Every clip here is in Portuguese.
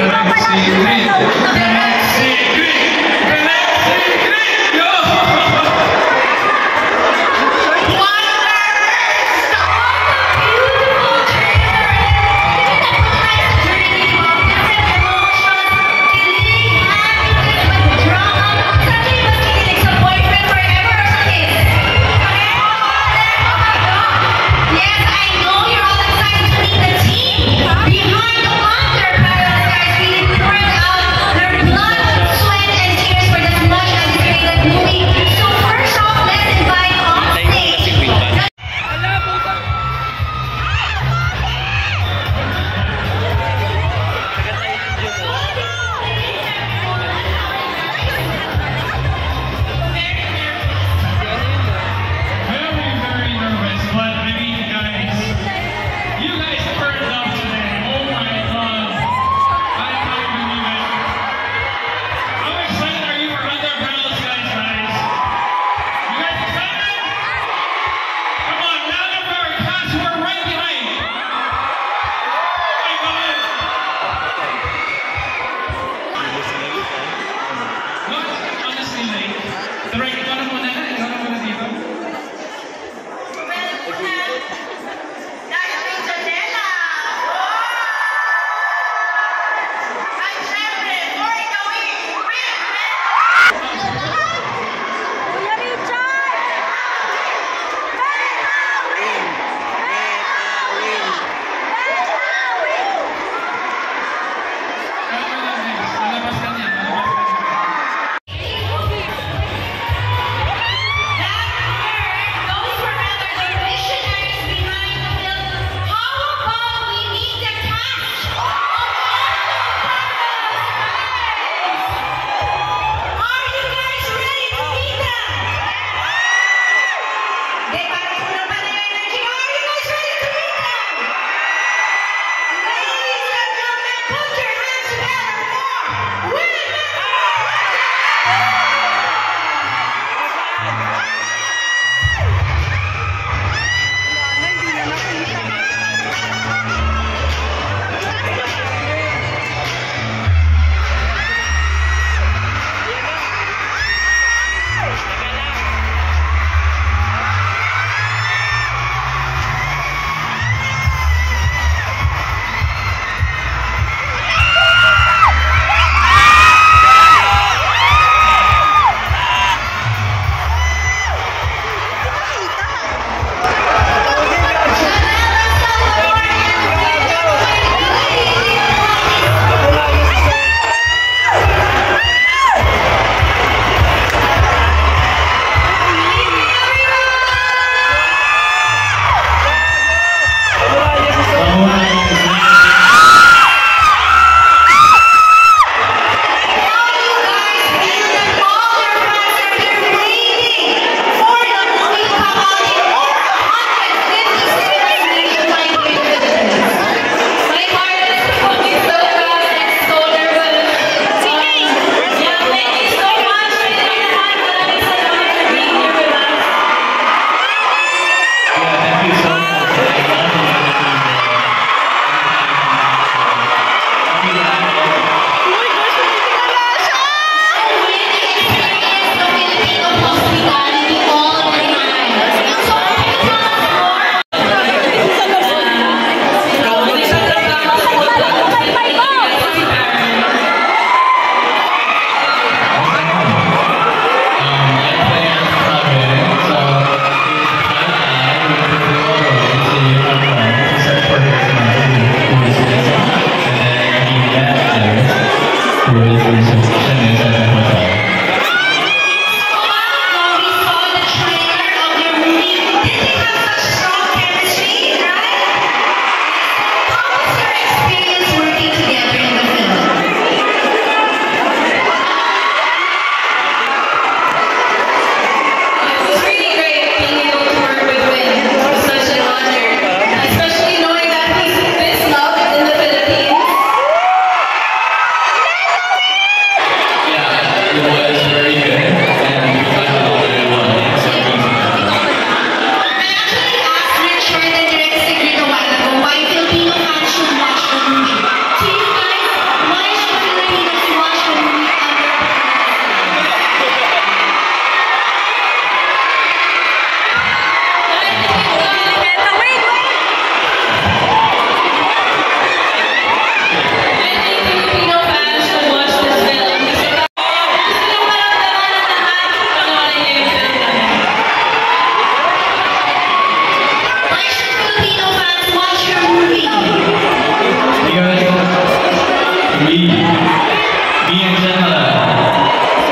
Merece, grita, merece, grita.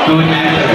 good